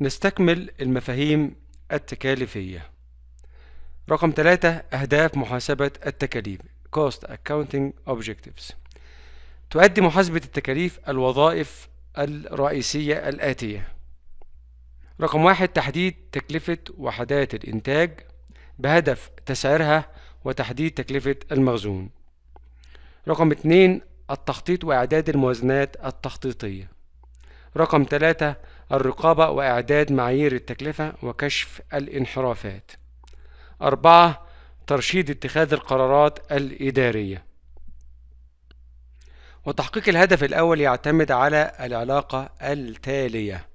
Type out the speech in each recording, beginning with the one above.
نستكمل المفاهيم التكاليفية. رقم ثلاثة أهداف محاسبة التكاليف. Cost Accounting Objectives. تؤدي محاسبة التكاليف الوظائف الرئيسية الآتية. رقم واحد تحديد تكلفة وحدات الإنتاج بهدف تسعيرها وتحديد تكلفة المخزون. رقم اتنين التخطيط وإعداد الموازنات التخطيطية. رقم ثلاثة الرقابة وإعداد معايير التكلفة وكشف الانحرافات. أربعة ترشيد اتخاذ القرارات الإدارية. وتحقيق الهدف الأول يعتمد على العلاقة التالية.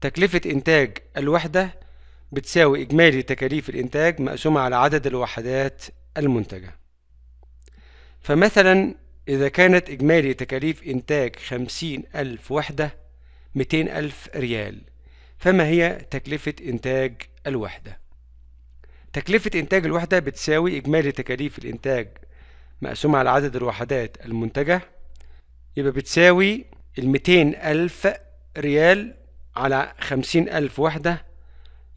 تكلفة إنتاج الوحدة بتساوي إجمالي تكاليف الإنتاج مقسومة على عدد الوحدات المنتجة. فمثلا إذا كانت إجمالي تكاليف إنتاج خمسين ألف وحدة ميتين ألف ريال. فما هي تكلفة إنتاج الوحدة؟ تكلفة إنتاج الوحدة بتساوي إجمالي تكاليف الإنتاج مقسومة على عدد الوحدات المنتجة يبقى بتساوي الميتين ألف ريال على خمسين ألف وحدة.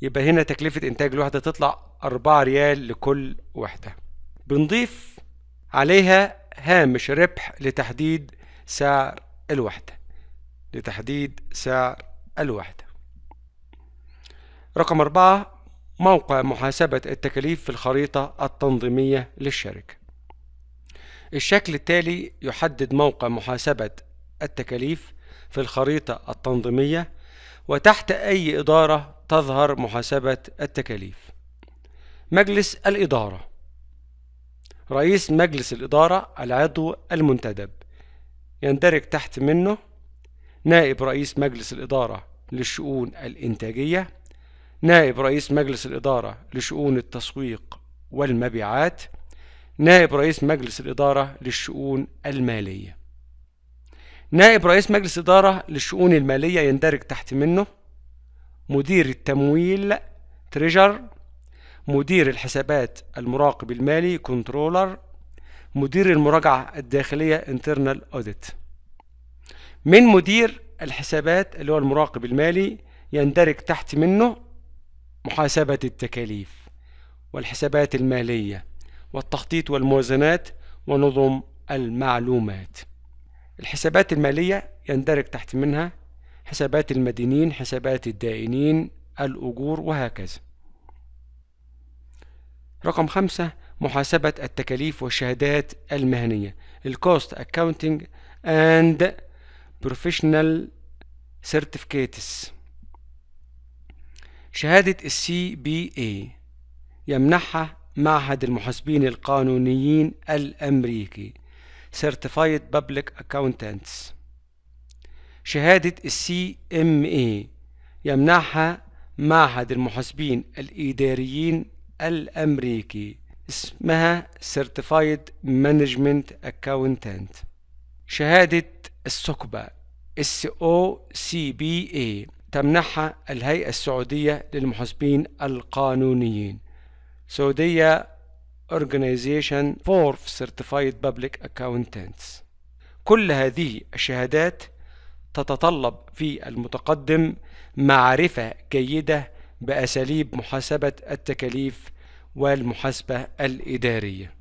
يبقى هنا تكلفة إنتاج الوحدة تطلع أربعة ريال لكل وحدة. بنضيف عليها هامش ربح لتحديد سعر الوحدة. لتحديد سعر الوحدة. رقم أربعة موقع محاسبة التكاليف في الخريطة التنظيمية للشركة. الشكل التالي يحدد موقع محاسبة التكاليف في الخريطة التنظيمية وتحت أي إدارة تظهر محاسبة التكاليف. مجلس الإدارة. رئيس مجلس الإدارة العضو المنتدب. يندرج تحت منه نائب رئيس مجلس الإدارة للشؤون الإنتاجية نائب رئيس مجلس الإدارة لشؤون التسويق والمبيعات نائب رئيس مجلس الإدارة للشؤون المالية. نائب رئيس مجلس إدارة للشؤون المالية يندرج تحت منه مدير التمويل treasurer مدير الحسابات المراقب المالي controller مدير المراجعة الداخلية internal audit. من مدير الحسابات اللي هو المراقب المالي يندرج تحت منه محاسبة التكاليف والحسابات المالية والتخطيط والموازنات ونظم المعلومات. الحسابات المالية يندرج تحت منها حسابات المدينين حسابات الدائنين الأجور وهكذا. رقم خمسة محاسبة التكاليف والشهادات المهنية. ال cost accounting and professional certificates. شهادة ال CPA يمنحها معهد المحاسبين القانونيين الأمريكي Certified Public Accountants. شهادة السي إم اي يمنحها معهد المحاسبين الإداريين الأمريكي اسمها Certified Management Accountant. شهادة بي اي تمنحها الهيئة السعودية للمحاسبين القانونيين. سعودية Organization for Certified Public Accountants. كل هذه الشهادات تتطلب في المتقدم معرفة جيدة بأساليب محاسبة التكاليف والمحاسبة الإدارية.